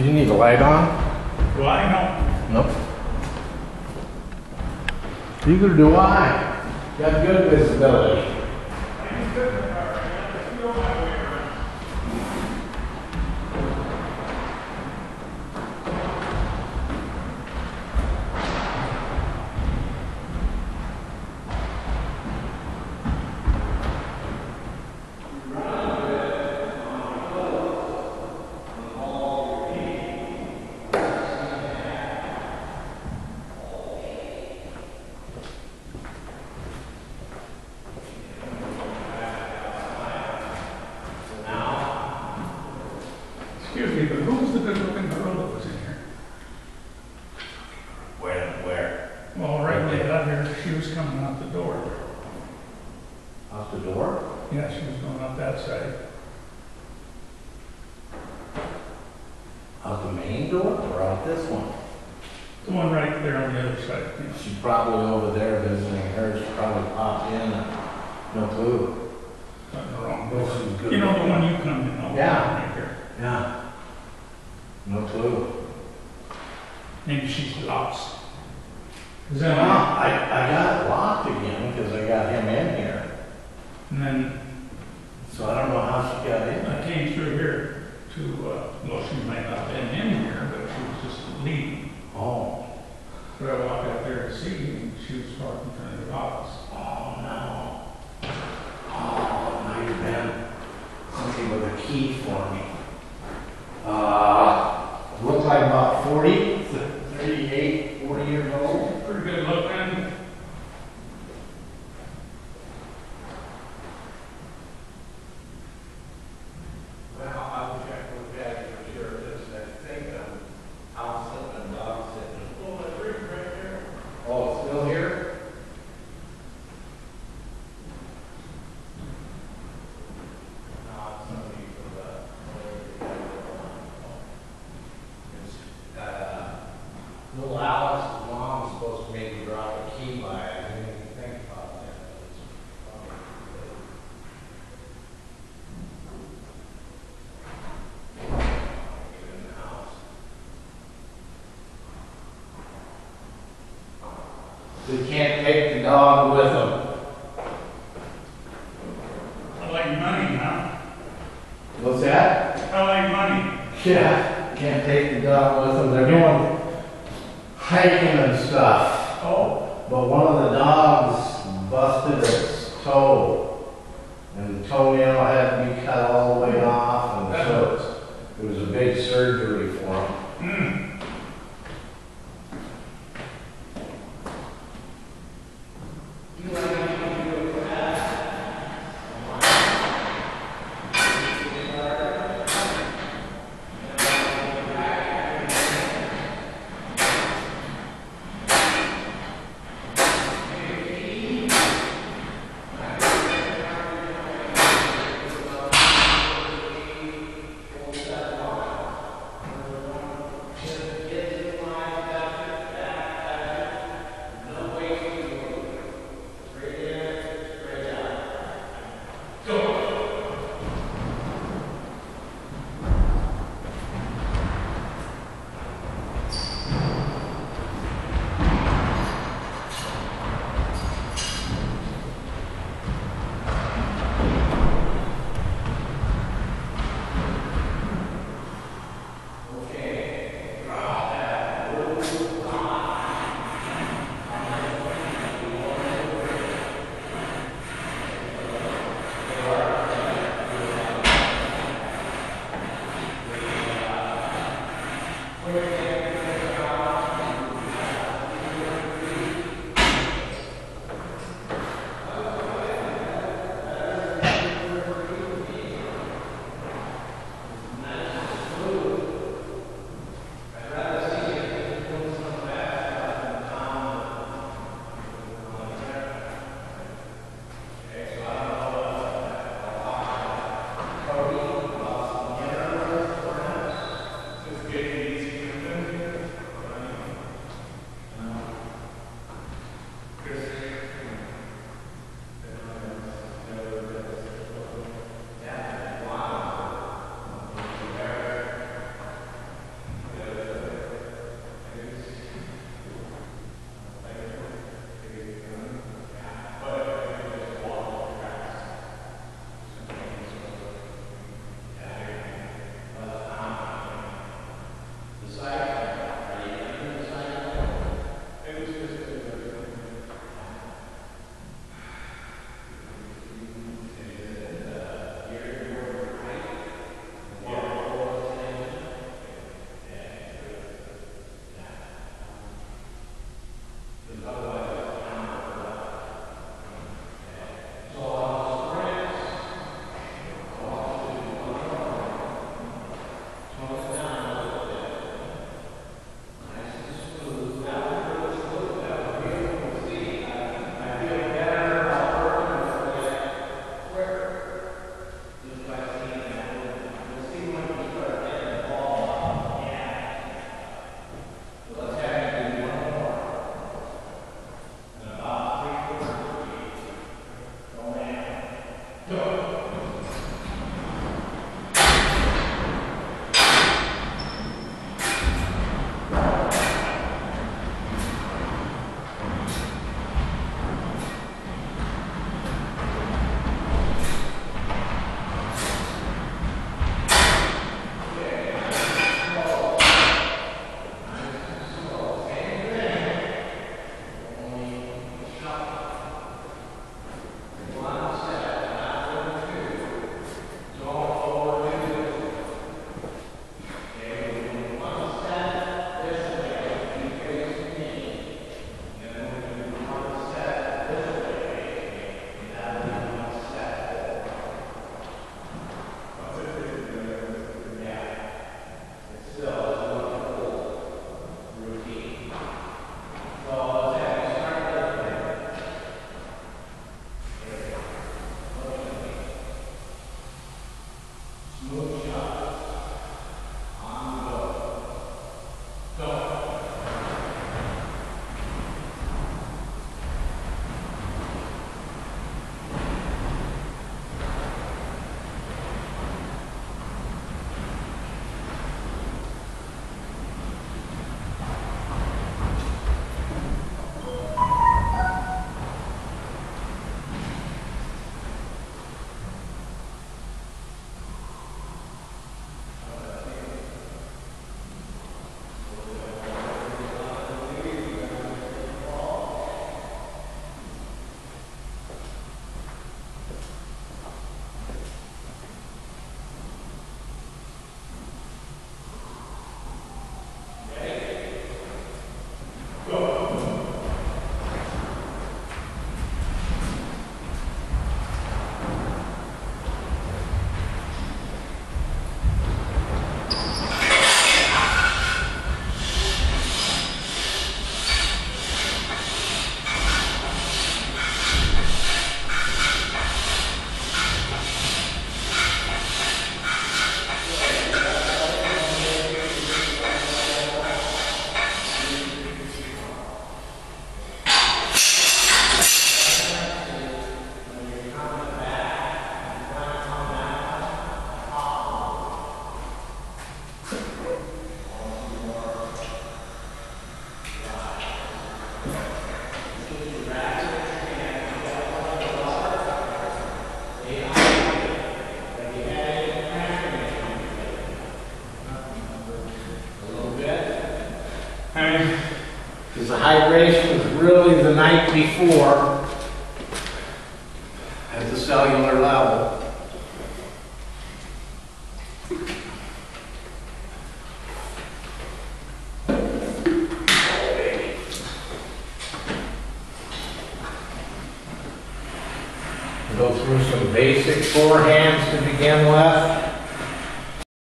You need a light on? Well, I know. Nope. Neither do I. Got good visibility. Excuse me, but who's the good looking girl that was in here? Where, where? Well, right when they got here, she was coming out the door. Out the door? Yeah, she was going up that side. Out the main door or out this one? The one right there on the other side, know. She's probably over there visiting her. She probably popped in. No clue. Not in the wrong Well, door. she's good. You know, the one you come in on. Yeah. Right. Yeah. No clue. Maybe she's lost. Well, that I, I got it locked again because I got him in here. And then So I don't know how she got in. I came through here to, uh, well, she might not have been in here, but she was just leaving. Oh. But I walked out there to see, and she was parked in front of the office. Oh, no. Oh, it might have been something with a key for me. Uh, looks like about 40, 38, 40 years old. Pretty good looking. Well, I will check with Patty for sure, just I think I'm house sitting and dog sitting. Oh, that rig right there. Oh, it's still here? No, it's somebody from the. It's, uh, Little Alice's mom was supposed to maybe drop a key by, I didn't even think about that. but it's probably too in the house. They can't take the dog with them. I like money, huh? What's that? I like money. Yeah, can't take the dog with them. They're going hiking and stuff. Oh, But one of the dogs busted its toe. And the toenail had to be cut all the way night before at the cellular level. Go through some basic forehands to begin with.